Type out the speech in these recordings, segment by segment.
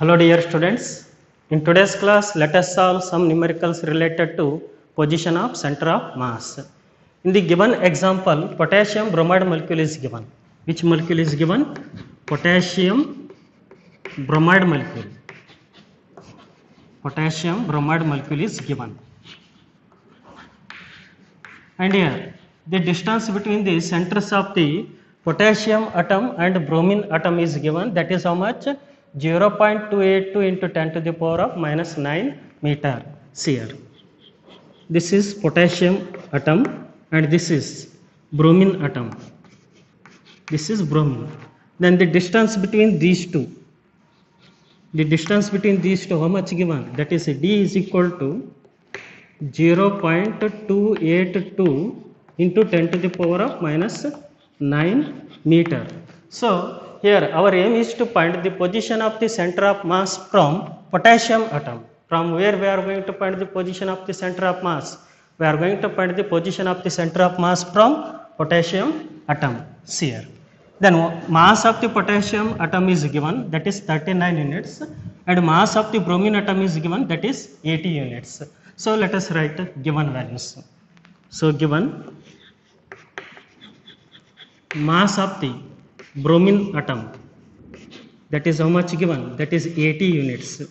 Hello dear students. In today's class, let us solve some numericals related to position of center of mass. In the given example, potassium bromide molecule is given. Which molecule is given? Potassium bromide molecule. Potassium bromide molecule is given. And here, the distance between the centers of the potassium atom and bromine atom is given. That is how much? 0.282 into 10 to the power of minus 9 meter. Here. This is potassium atom and this is bromine atom. This is bromine. Then the distance between these two. The distance between these two, how much given? That is D is equal to 0.282 into 10 to the power of minus 9 meter. So here our aim is to find the position of the center of mass from potassium atom. From where we are going to find the position of the center of mass? We are going to find the position of the center of mass from potassium atom. Here. Then mass of the potassium atom is given that is 39 units and mass of the bromine atom is given that is 80 units. So let us write given values. So given mass of the bromine atom. That is how much given? That is 80 units.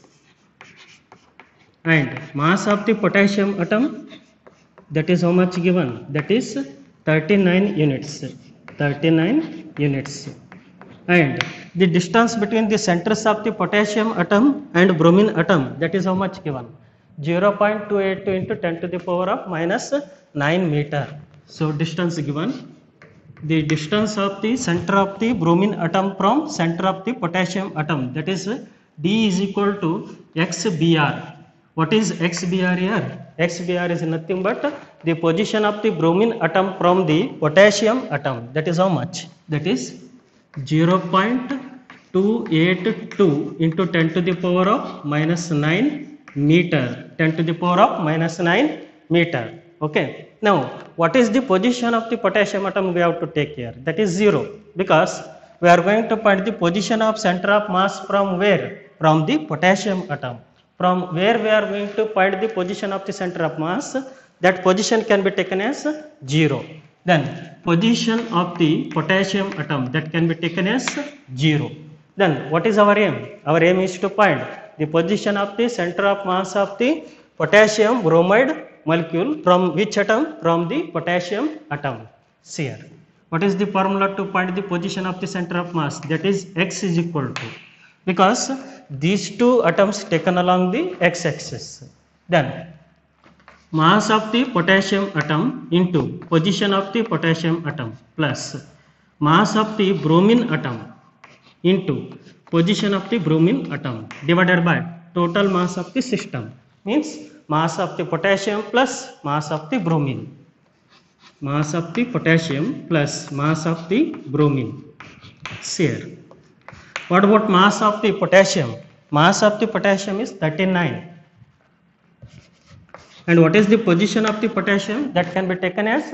And mass of the potassium atom that is how much given? That is 39 units. 39 units. And the distance between the centers of the potassium atom and bromine atom that is how much given? 0.282 into 10 to the power of minus 9 meter. So distance given the distance of the center of the bromine atom from center of the potassium atom that is d is equal to xbr what is xbr here? Xbr is nothing but the position of the bromine atom from the potassium atom. That is how much? That is 0.282 into 10 to the power of minus 9 meter. 10 to the power of minus 9 meter okay. Now what is the position of the potassium atom we have to take here? That is 0 because we are going to find the position of center of mass from where? From the potassium atom. From where we are going to find the position of the center of mass? That position can be taken as 0 then position of the potassium atom that can be taken as 0 then what is our aim? Our aim is to find the position of the center of mass of the potassium bromide molecule from which atom? From the potassium atom. Here what is the formula to find the position of the center of mass? That is x is equal to because these two atoms taken along the x axis. Then mass of the potassium atom into position of the potassium atom plus mass of the bromine atom into position of the bromine atom divided by total mass of the system. Means mass of the potassium plus mass of the bromine mass of the potassium plus mass of the bromine here what about mass of the potassium mass of the potassium is 39 and what is the position of the potassium that can be taken as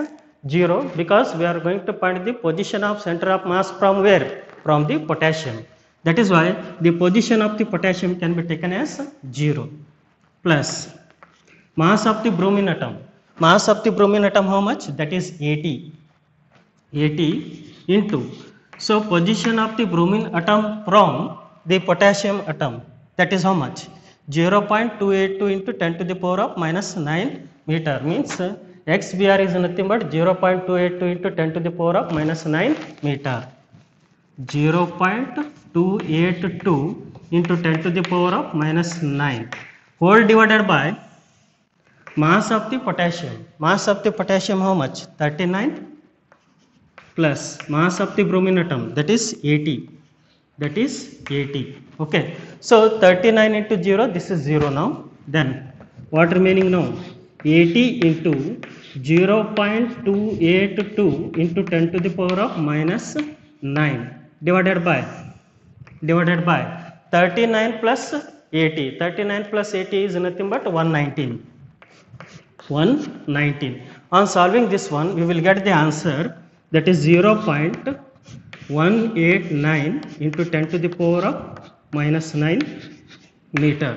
0 because we are going to find the position of center of mass from where from the potassium that is why the position of the potassium can be taken as 0 plus mass of the bromine atom mass of the bromine atom how much that is 80 80 into so position of the bromine atom from the potassium atom that is how much 0.282 into 10 to the power of minus 9 meter means uh, xbr is nothing but 0.282 into 10 to the power of minus 9 meter 0.282 into 10 to the power of minus 9 whole divided by mass of the potassium mass of the potassium how much 39 plus mass of the bromine atom that is 80 that is 80 okay so 39 into 0 this is 0 now then what remaining now 80 into 0.282 into 10 to the power of minus 9 divided by divided by 39 plus 80 39 plus 80 is nothing but 119 119 on solving this one we will get the answer that is 0.189 into 10 to the power of minus 9 meter.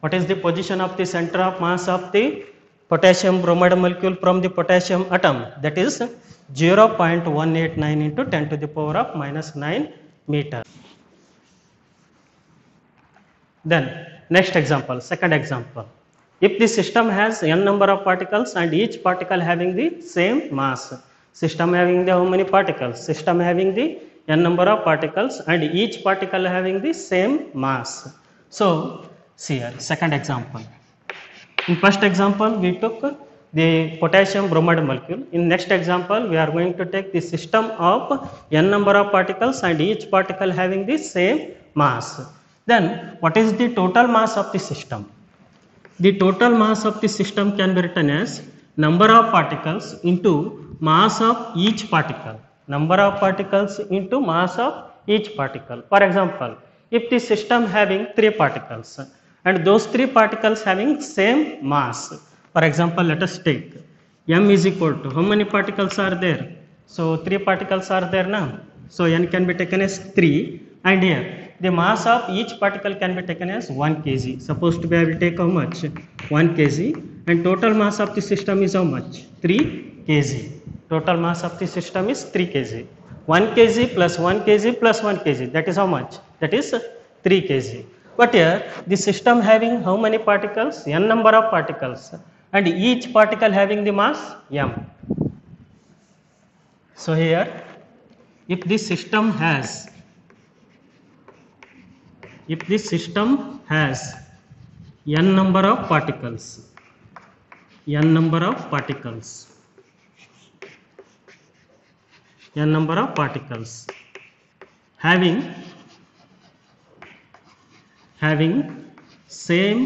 What is the position of the center of mass of the potassium bromide molecule from the potassium atom? That is 0.189 into 10 to the power of minus 9 meter. Then next example, second example. If the system has n number of particles and each particle having the same mass, system having the how many particles? System having the n number of particles and each particle having the same mass. So, see here, second example. In first example, we took the potassium bromide molecule. In next example, we are going to take the system of n number of particles and each particle having the same mass. Then, what is the total mass of the system? The total mass of the system can be written as number of particles into mass of each particle. Number of particles into mass of each particle. For example, if the system having three particles and those three particles having same mass. For example, let us take m is equal to how many particles are there? So three particles are there now. So n can be taken as 3 and here the mass of each particle can be taken as 1 kg. Supposed to be I will take how much? 1 kg and total mass of the system is how much? 3 kg. Total mass of the system is 3 kg. 1 kg plus 1 kg plus 1 kg that is how much? That is 3 kg. But here the system having how many particles? n number of particles and each particle having the mass m. So here if this system has if this system has n number of particles n number of particles n number of particles having having same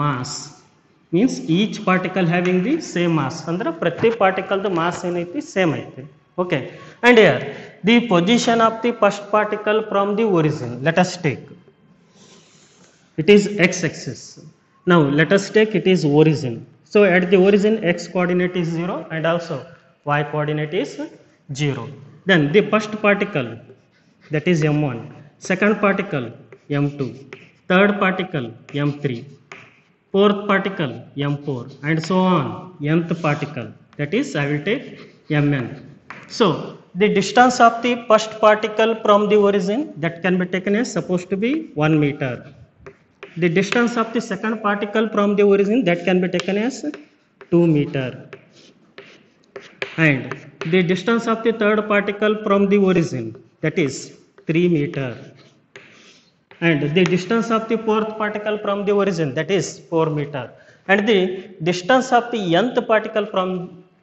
mass means each particle having the same mass andre prati particle the mass enaithi same aithe okay and here the position of the first particle from the origin. Let us take. It is x-axis. Now let us take it is origin. So at the origin x coordinate is 0 and also y coordinate is 0. Then the first particle that is m1, second particle m2, third particle m3, fourth particle m4 and so on, nth particle that is I will take mn. So the distance of the first particle from the origin that can be taken as supposed to be 1 meter. The distance of the second particle from the origin that can be taken as 2 meter. And the distance of the third particle from the origin that is 3 meter. And the distance of the fourth particle from the origin that is 4 meter. And the distance of the nth particle from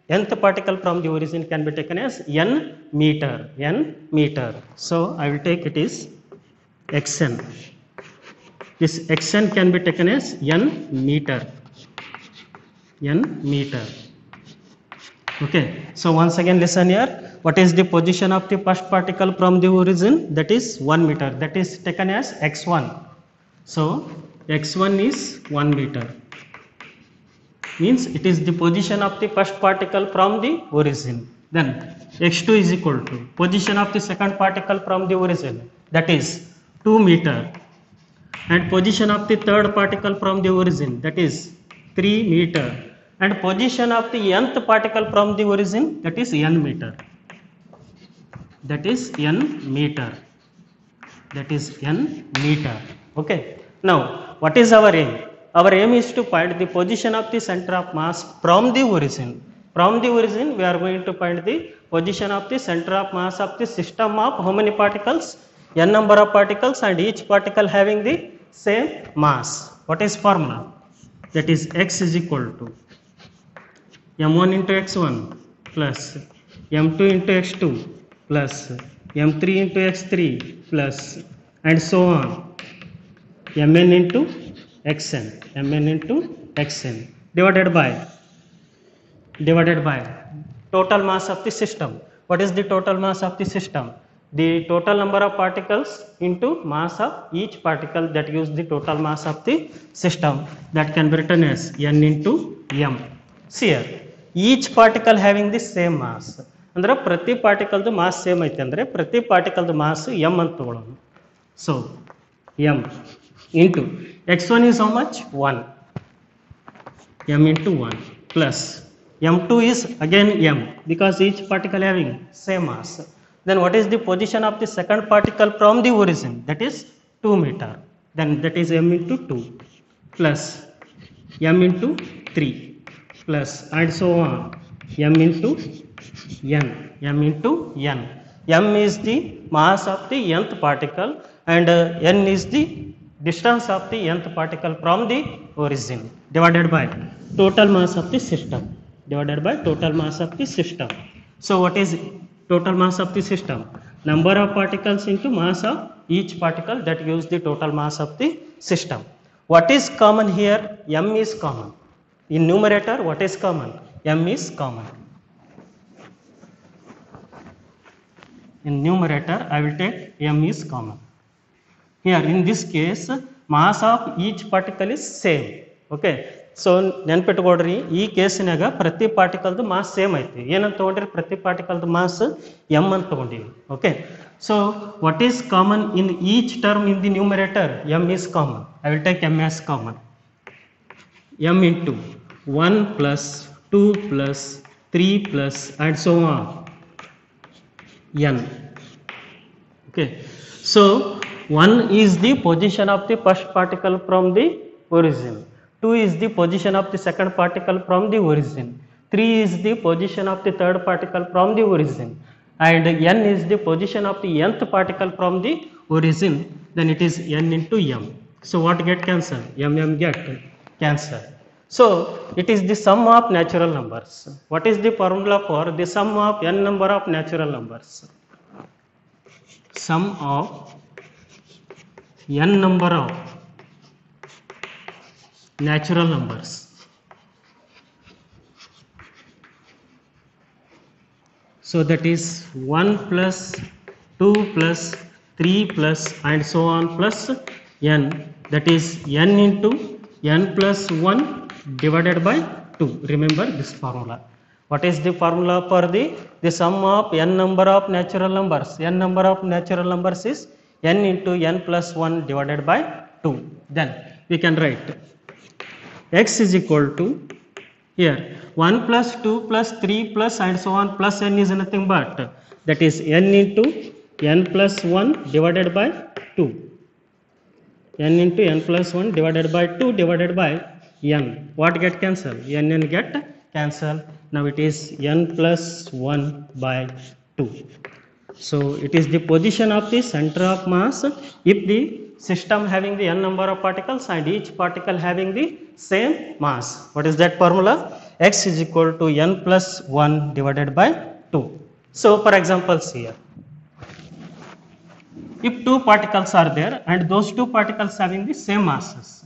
nth particle from the origin can be taken as n meter n meter. So i will take it is xn. This xn can be taken as n meter n meter. Okay. So once again listen here. What is the position of the first particle from the origin? That is 1 meter. That is taken as x1 so x1 is 1 meter means it is the position of the first particle from the origin. Then x2 is equal to position of the second particle from the origin that is 2 meter and position of the third particle from the origin that is 3 meter and position of the nth particle from the origin that is n meter that is n meter that is n meter. Okay. Now what is our aim our aim is to find the position of the center of mass from the origin. From the origin we are going to find the position of the center of mass of the system of how many particles? N number of particles and each particle having the same mass. What is formula? That is x is equal to m1 into x1 plus m2 into x2 plus m3 into x3 plus and so on. Mn into xn mn into xn divided by divided by total mass of the system what is the total mass of the system the total number of particles into mass of each particle that gives the total mass of the system that can be written as n into m see here each particle having the same mass ಅಂದ್ರೆ ಪ್ರತಿ ಪಾರ್ಟಿಕಲ್ದು mass same ಐತೆ ಅಂದರೆ ಪ್ರತಿ ಪಾರ್ಟಿಕಲ್ದು mass M ಅಂತ ತಗೊಳ್ಳೋಣ so M into x1 is how much? 1 m into 1 plus m2 is again m because each particle having same mass. Then what is the position of the second particle from the origin? That is 2 meter. Then that is m into 2 plus m into 3 plus and so on. M into n. M into n. M is the mass of the nth particle and uh, n is the distance of the nth particle from the origin divided by total mass of the system divided by total mass of the system so what is total mass of the system number of particles into mass of each particle that gives the total mass of the system what is common here m is common in numerator what is common m is common in numerator I will take m is common here in this case mass of each particle is same okay so ನೆನ್ಪಿಟ್ಕೊಡ್ರಿ ಈ ಕೇಸಿನಾಗ ಪ್ರತಿ ಪಾರ್ಟಿಕಲ್ದು mass same ಐತಿ ಏನಂತ ತೊಗೊಂಡ್ರಿ ಪ್ರತಿ ಪಾರ್ಟಿಕಲ್ದು mass M ಅಂತ ತೊಗೊಂಡಿವಿ okay so what is common in each term in the numerator M is common I will take M as common m into 1 plus 2 plus 3 plus and so on n okay so 1 is the position of the first particle from the origin. 2 is the position of the second particle from the origin. 3 is the position of the third particle from the origin. And n is the position of the nth particle from the origin. Then it is n into m. So what get cancelled m m get cancelled so it is the sum of natural numbers. What is the formula for the sum of n number of natural numbers? Sum of n number of natural numbers. So that is 1 plus 2 plus 3 plus and so on plus n. That is n into n plus 1 divided by 2 remember this formula. What is the formula for the the sum of n number of natural numbers? N number of natural numbers is n into n plus 1 divided by 2 then we can write x is equal to here. 1 plus 2 plus 3 plus and so on plus n is nothing but that is n into n plus 1 divided by 2 n into n plus 1 divided by 2 divided by n. What get cancel n n get cancel now it is n plus 1 by 2 so it is the position of the center of mass if the system having the n number of particles and each particle having the same mass. What is that formula? x is equal to n plus 1 divided by 2. So for examples here, if two particles are there and those two particles having the same masses.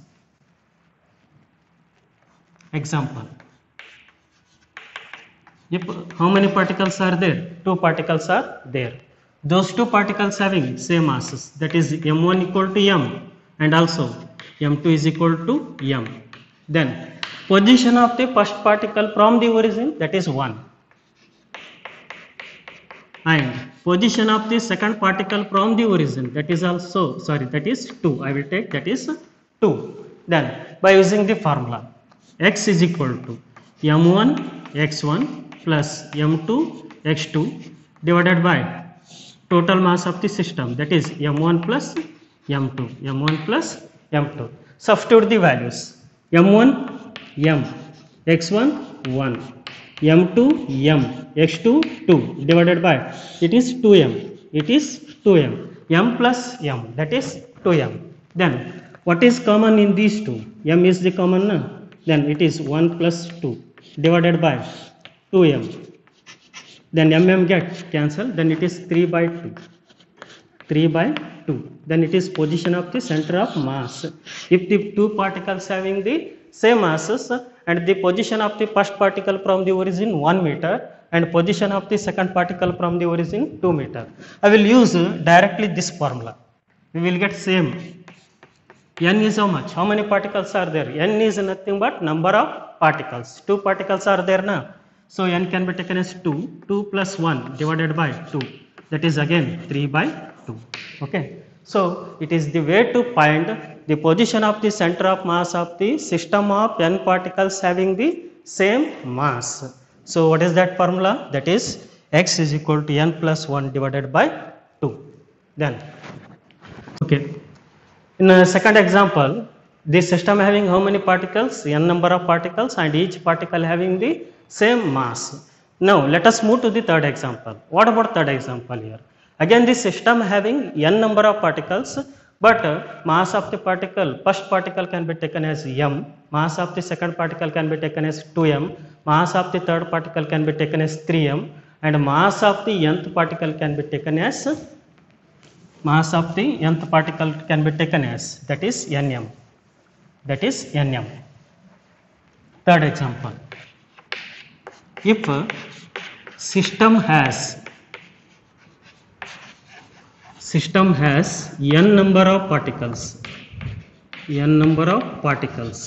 Example. How many particles are there? Two particles are there. Those two particles having same masses that is m1 equal to m and also m2 is equal to m. Then position of the first particle from the origin that is 1 and position of the second particle from the origin that is also sorry that is 2 I will take that is 2 then by using the formula x is equal to m1 x1 plus m2 x2 divided by total mass of the system. That is m1 plus m2 m1 plus m2 substitute the values. M1 m x1 1 m2 m x2 2 divided by it is 2m it is 2m m. Plus m that is 2m then what is common in these two? M is the common then it is 1 plus 2 divided by 2m then mm get cancel then it is 3 by 2 3 by 2 then it is position of the center of mass. If the two particles having the same masses and the position of the first particle from the origin 1 meter and position of the second particle from the origin 2 meter. I will use directly this formula. We will get same. N is how much? How many particles are there? N is nothing but number of particles. Two particles are there now so n can be taken as 2 2 plus 1 divided by 2 that is again 3 by 2 okay so it is the way to find the position of the center of mass of the system of n particles having the same mass. So what is that formula? That is x is equal to n plus 1 divided by 2. Then, okay. In a second example, the system having how many particles? n number of particles and each particle having the same mass. Now let us move to the third example. What about third example here? Again the system having n number of particles but uh, mass of the particle, first particle can be taken as m, mass of the second particle can be taken as 2m, mass of the third particle can be taken as 3m and mass of the nth particle can be taken as mass of the nth particle can be taken as that is nm that is nm third example if a system has system has n number of particles n number of particles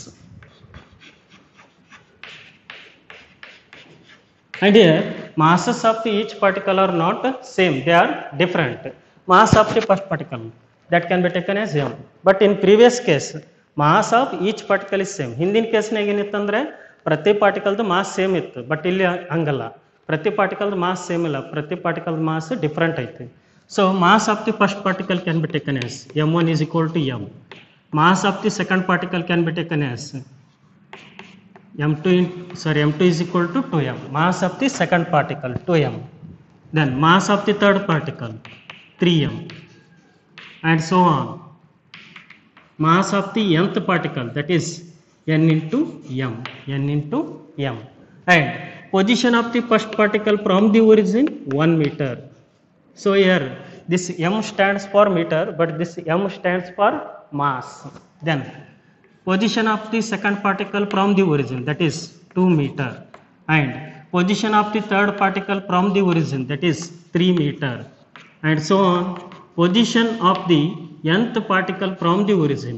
and here masses of the each particle are not same they are different mass of the first particle that can be taken as m but in previous case mass of each particle is same ಹಿಂದಿನ ಕೇಸ್ನಾಗ ಏನಿತ್ತಂದ್ರೆ ಪ್ರತಿ ಪಾರ್ಟಿಕಲ್ದು mass same ಇತ್ತು but ಇಲ್ಲಿ ಹಂಗಲ್ಲ ಪ್ರತಿ ಪಾರ್ಟಿಕಲ್ದು mass same ಇಲ್ಲ ಪ್ರತಿ particle mass different ಐತಿ so mass of the first particle can be taken as M one is equal to M mass of the second particle can be taken as m2 in, sorry m2 is equal to 2m mass of the second particle 2m then mass of the third particle 3m and so on mass of the nth particle that is n into m n into m. And position of the first particle from the origin 1 meter. So here this m stands for meter but this m stands for mass. Then position of the second particle from the origin that is 2 meter. And position of the third particle from the origin that is 3 meter. And so on. Position of the nth particle from the origin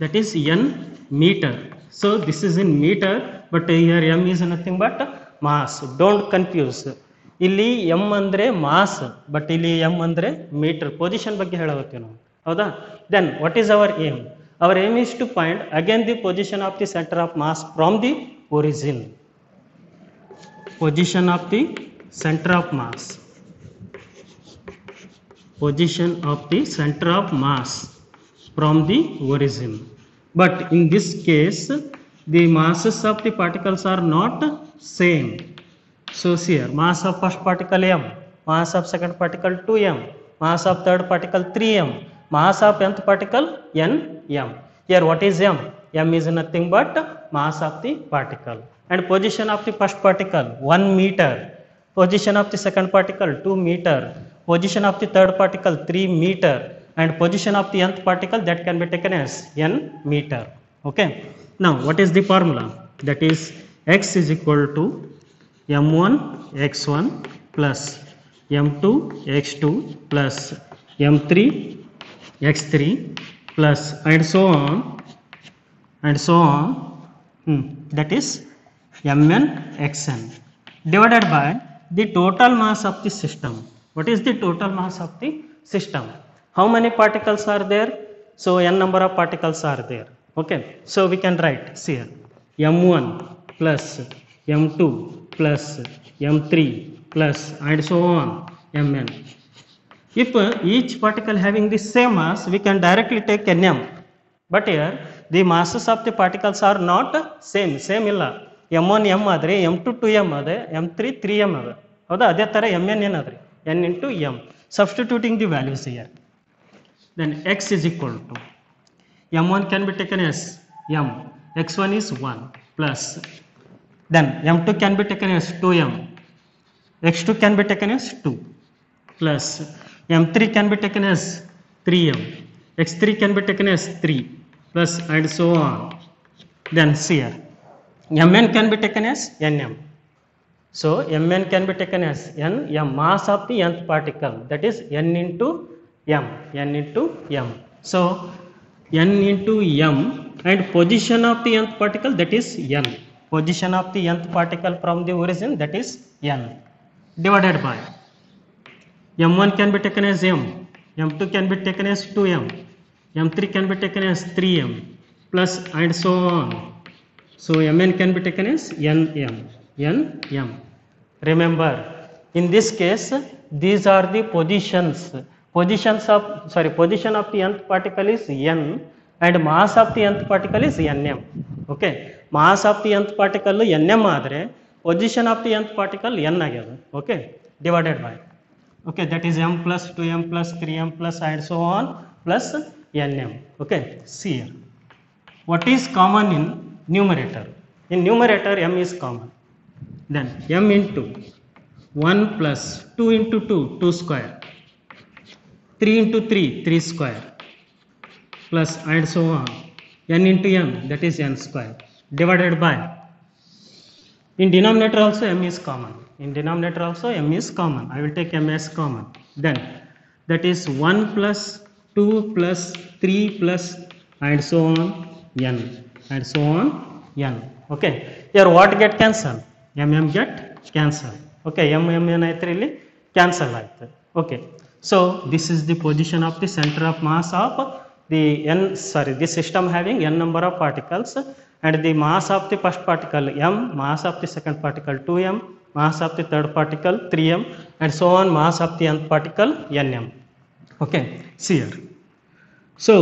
that is n meter so this is in meter but here m is nothing but mass don't confuse ಇಲ್ಲಿ M ಅಂದರೆ mass but ಇಲ್ಲಿ M ಅಂದರೆ metre position ಬಗ್ಗೆ ಹೇಳೋತ್ತೀವಿ ನಾವು ಹೌದಾ then what is our aim our aim is to find again the position of the centre of mass from the origin position of the center of mass position of the center of mass from the origin but in this case the masses of the particles are not same. So here mass of first particle m mass of second particle 2m mass of third particle 3m mass of nth particle n m. Here what is m? M is nothing but mass of the particle. And position of the first particle 1 meter. Position of the second particle 2 meter. Position of the third particle 3 meter and position of the nth particle that can be taken as n meter. Okay? Now what is the formula? That is x is equal to m1 x1 plus m2 x2 plus m3 x3 plus and so on and so on. Hmm, that is mn xn divided by the total mass of the system. What is the total mass of the system how many particles are there so n number of particles are there okay so we can write here m1 plus m2 plus m3 plus and so on mn if uh, each particle having the same mass we can directly take nm but here the masses of the particles are not same same ಇಲ್ಲ M one M ಆದರೆ M two two M ಅದೆ M three three M ಅದ ಹೌದಾ ಅದೇ ಥರ M N ಏನಾದ್ರೆ N into M substituting the values here then x is equal to m1 can be taken as m x1 is 1 plus then m2 can be taken as 2m x2 can be taken as 2 plus m3 can be taken as 3m x3 can be taken as 3 plus and so on. Then here mn can be taken as nm so mn can be taken as n m mass of the nth particle that is n into m n into m. So n into m and position of the nth particle that is n. Position of the nth particle from the origin that is n. Divided by m1 can be taken as m m2 can be taken as 2m m3 can be taken as 3m plus and so on. So mn can be taken as nm nm remember in this case these are the positions positions of sorry position of the nth particle is n and mass of the nth particle is nm okay mass of the nth particle nm ಆದರೆ position of the nth particle n ಆಗ್ಯದ okay divided by okay that is m plus 2m plus 3m plus and so on plus nm okay see here what is common in numerator in numerator m is common then m into 1 plus 2 into 2 2 square 3 into 3 3 square plus and so on n into m that is n square divided by in denominator also m is common in denominator also m is common i will take m as common then that is 1 plus 2 plus 3 plus and so on n and so on n okay here what get cancel m m get cancel okay m m ಏನಾಯ್ತು ಇಲ್ಲಿ cancel ಆಯ್ತು okay so this is the position of the center of mass of the n sorry the system having n number of particles and the mass of the first particle m mass of the second particle 2m mass of the third particle 3m and so on mass of the nth particle nm okay see here. So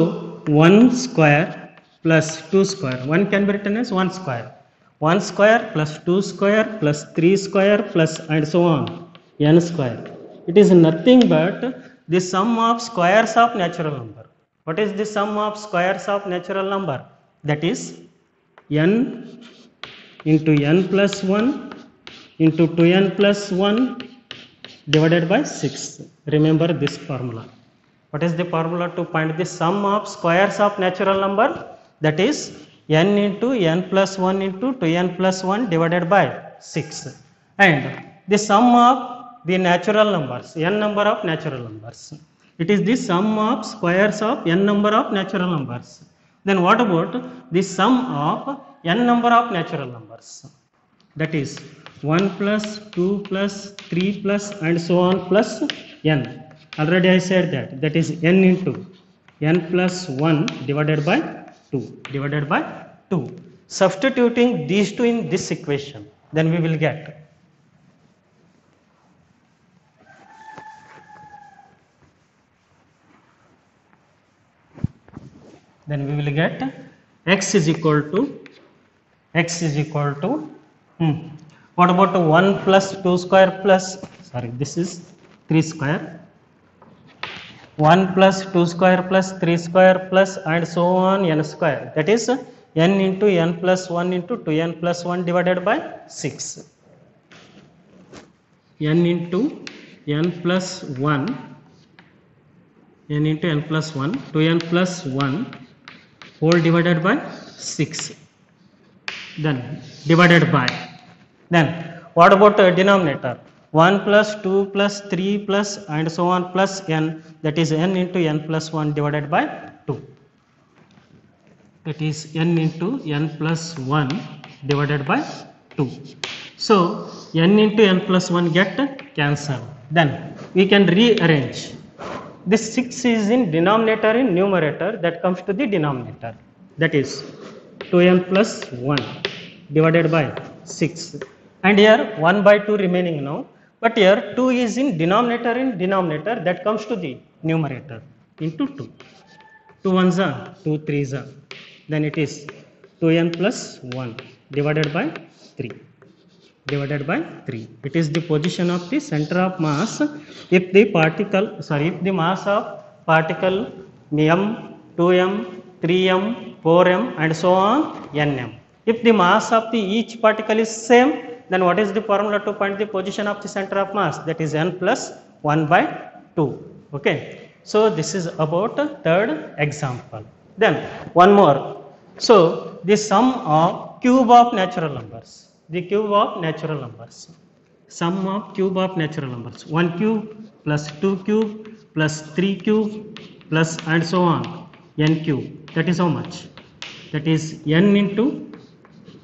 1 square plus 2 square 1 can be written as 1 square. 1 square plus 2 square plus 3 square plus and so on n square it is nothing but the sum of squares of natural number. What is the sum of squares of natural number? That is n into n plus 1 into 2n plus 1 divided by 6 remember this formula. What is the formula to find the sum of squares of natural number? That is n into n plus 1 into 2n plus 1 divided by 6 and the sum of the natural numbers n number of natural numbers. It is the sum of squares of n number of natural numbers. Then what about the sum of n number of natural numbers? That is 1 plus 2 plus 3 plus and so on plus n. Already i said that. That is n into n plus 1 divided by 2 divided by 2 substituting these two in this equation then we will get then we will get x is equal to x is equal to hmm, what about 1 plus 2 square plus sorry this is 3 square. 1 plus 2 square plus 3 square plus and so on n square. That is n into n plus 1 into 2n plus 1 divided by 6 n into n plus 1 n into n plus 1 2n plus 1 whole divided by 6 then divided by. Then what about the denominator? 1 plus 2 plus 3 plus and so on plus n. That is n into n plus 1 divided by 2 that is n into n plus 1 divided by 2 so n into n plus 1 get cancelled. Then we can rearrange this 6 is in denominator in numerator that comes to the denominator. That is 2n plus 1 divided by 6 and here 1 by 2 remaining now. But here 2 is in denominator in denominator that comes to the numerator into 2 2 ones are 2 threes are. Then it is 2n plus 1 divided by 3 divided by 3 it is the position of the center of mass. If the particle sorry if the mass of particle m 2m 3m 4m and so on nm if the mass of the each particle is same then what is the formula to find the position of the center of mass? That is n plus 1 by 2 okay. So this is about third example. Then one more. So the sum of cube of natural numbers the cube of natural numbers. Sum of cube of natural numbers. 1 cube plus 2 cube plus 3 cube plus and so on. N cube. That is how much? That is n into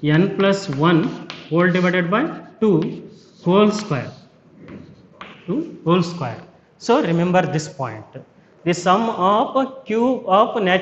n plus 1 whole divided by 2 whole square. 2 whole square. So remember this point. The sum of cube of natural